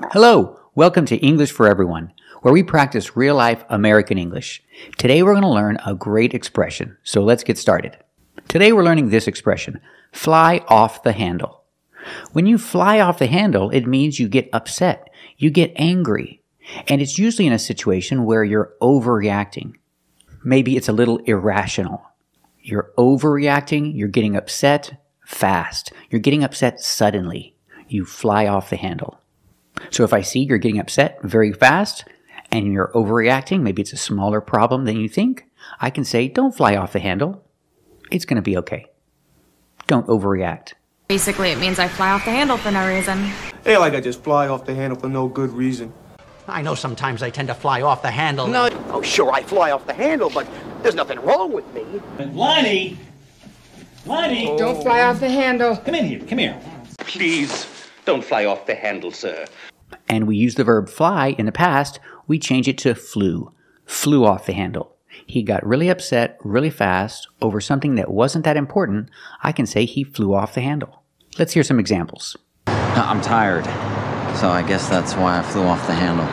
Hello, welcome to English for Everyone, where we practice real life American English. Today we're going to learn a great expression, so let's get started. Today we're learning this expression fly off the handle. When you fly off the handle, it means you get upset, you get angry, and it's usually in a situation where you're overreacting. Maybe it's a little irrational. You're overreacting, you're getting upset fast, you're getting upset suddenly. You fly off the handle. So if I see you're getting upset very fast and you're overreacting, maybe it's a smaller problem than you think, I can say, don't fly off the handle. It's going to be okay. Don't overreact. Basically, it means I fly off the handle for no reason. Hey, like I just fly off the handle for no good reason. I know sometimes I tend to fly off the handle. No, oh sure, I fly off the handle, but there's nothing wrong with me. Lonnie! Lonnie! Oh. Don't fly off the handle. Come in here, come here. Please, don't fly off the handle, sir. And we use the verb fly in the past, we change it to flew. Flew off the handle. He got really upset really fast over something that wasn't that important. I can say he flew off the handle. Let's hear some examples. I'm tired, so I guess that's why I flew off the handle.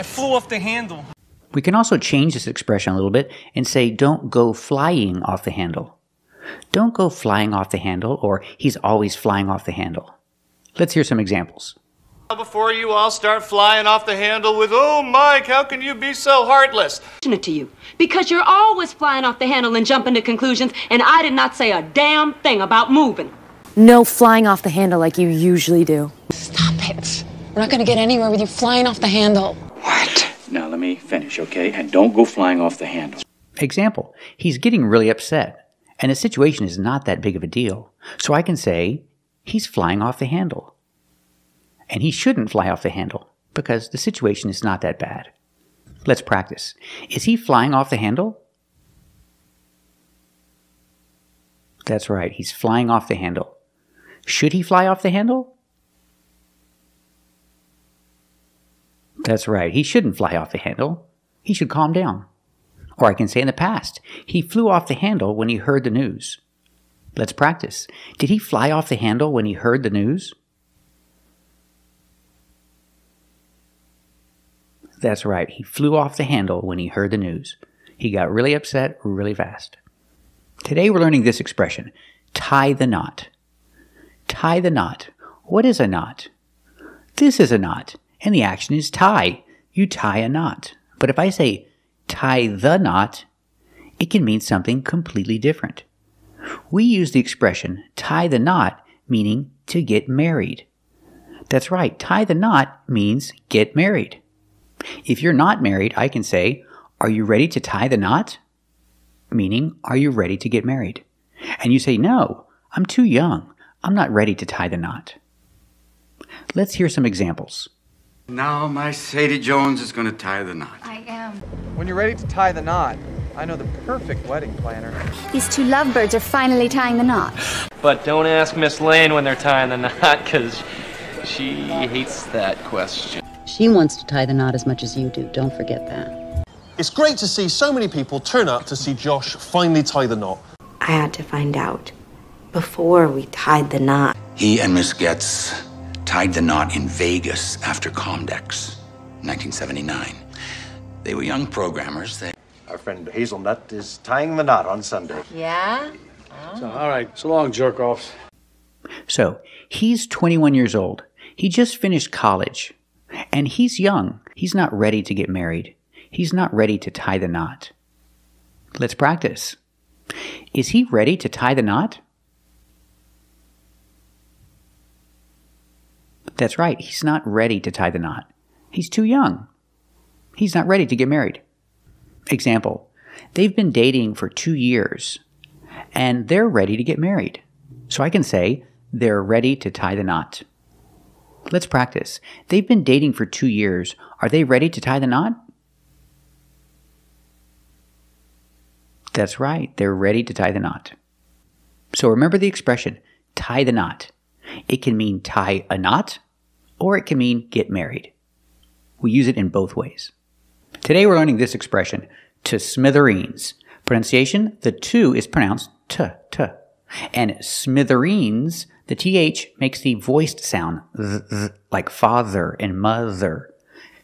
I flew off the handle. We can also change this expression a little bit and say, don't go flying off the handle. Don't go flying off the handle, or he's always flying off the handle. Let's hear some examples. Before you all start flying off the handle with, oh, Mike, how can you be so heartless? it to you because you're always flying off the handle and jumping to conclusions, and I did not say a damn thing about moving. No flying off the handle like you usually do. Stop it. We're not going to get anywhere with you flying off the handle. What? Now let me finish, okay? And don't go flying off the handle. Example He's getting really upset, and the situation is not that big of a deal. So I can say, he's flying off the handle. And he shouldn't fly off the handle because the situation is not that bad. Let's practice. Is he flying off the handle? That's right, he's flying off the handle. Should he fly off the handle? That's right, he shouldn't fly off the handle. He should calm down. Or I can say in the past, he flew off the handle when he heard the news. Let's practice. Did he fly off the handle when he heard the news? That's right, he flew off the handle when he heard the news. He got really upset really fast. Today we're learning this expression tie the knot. Tie the knot. What is a knot? This is a knot, and the action is tie. You tie a knot. But if I say tie the knot, it can mean something completely different. We use the expression tie the knot, meaning to get married. That's right, tie the knot means get married. If you're not married, I can say, Are you ready to tie the knot? Meaning, Are you ready to get married? And you say, No, I'm too young. I'm not ready to tie the knot. Let's hear some examples. Now my Sadie Jones is going to tie the knot. I am. When you're ready to tie the knot, I know the perfect wedding planner. These two lovebirds are finally tying the knot. But don't ask Miss Lane when they're tying the knot, because she hates that question. She wants to tie the knot as much as you do. Don't forget that. It's great to see so many people turn up to see Josh finally tie the knot. I had to find out before we tied the knot. He and Miss Getz tied the knot in Vegas after Comdex, 1979. They were young programmers. They... Our friend Hazelnut is tying the knot on Sunday. Yeah? Oh. So, all right, so long, jerk offs. So, he's 21 years old. He just finished college. And he's young. He's not ready to get married. He's not ready to tie the knot. Let's practice. Is he ready to tie the knot? That's right, he's not ready to tie the knot. He's too young. He's not ready to get married. Example They've been dating for two years and they're ready to get married. So I can say they're ready to tie the knot. Let's practice. They've been dating for two years. Are they ready to tie the knot? That's right, they're ready to tie the knot. So remember the expression, tie the knot. It can mean tie a knot, or it can mean get married. We use it in both ways. Today we're learning this expression, to smithereens. Pronunciation, the two is pronounced t, t. And smithereens, The TH makes the voiced sound z, like father and mother.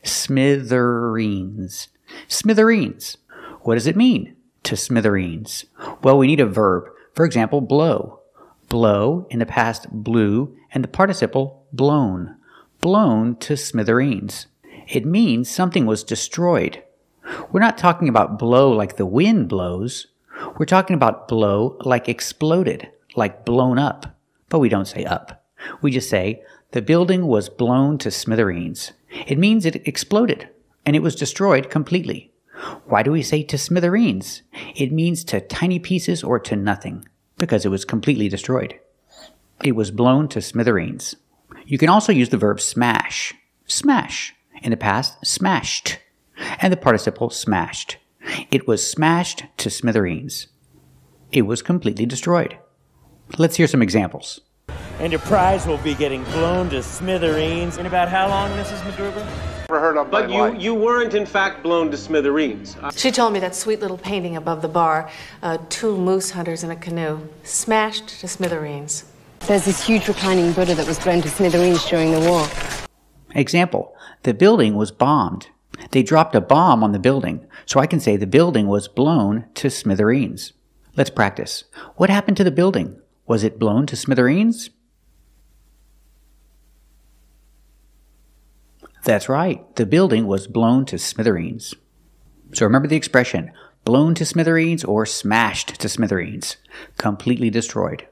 Smithereens. Smithereens. What does it mean to smithereens? Well, we need a verb. For example, blow. Blow in the past blew and the participle blown. Blown to smithereens. It means something was destroyed. We're not talking about blow like the wind blows. We're talking about blow like exploded, like blown up. But we don't say up. We just say the building was blown to smithereens. It means it exploded and it was destroyed completely. Why do we say to smithereens? It means to tiny pieces or to nothing, because it was completely destroyed. It was blown to smithereens. You can also use the verb smash. Smash. In the past, smashed. And the participle smashed. It was smashed to smithereens. It was completely destroyed. Let's hear some examples. And your prize will be getting blown to smithereens. In about how long, Mrs. McGruber? Never heard of But you, you weren't, in fact, blown to smithereens. She told me that sweet little painting above the bar, uh, two moose hunters in a canoe, smashed to smithereens. There's this huge reclining Buddha that was blown to smithereens during the war. Example The building was bombed. They dropped a bomb on the building, so I can say the building was blown to smithereens. Let's practice. What happened to the building? Was it blown to smithereens? That's right, the building was blown to smithereens. So remember the expression blown to smithereens or smashed to smithereens, completely destroyed,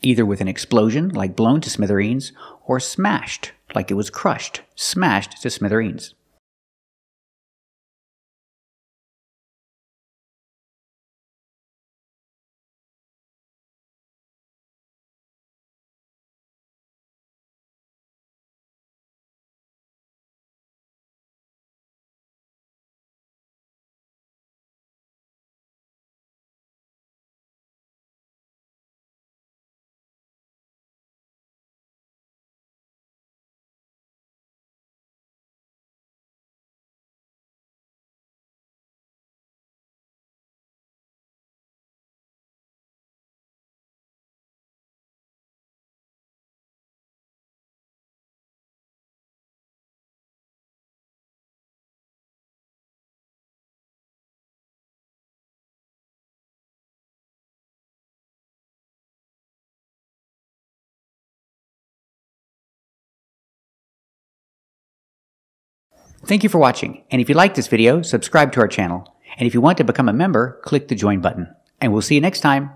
either with an explosion like blown to smithereens or smashed like it was crushed, smashed to smithereens. Thank you for watching, and if you like this video, subscribe to our channel. And if you want to become a member, click the join button. And we'll see you next time.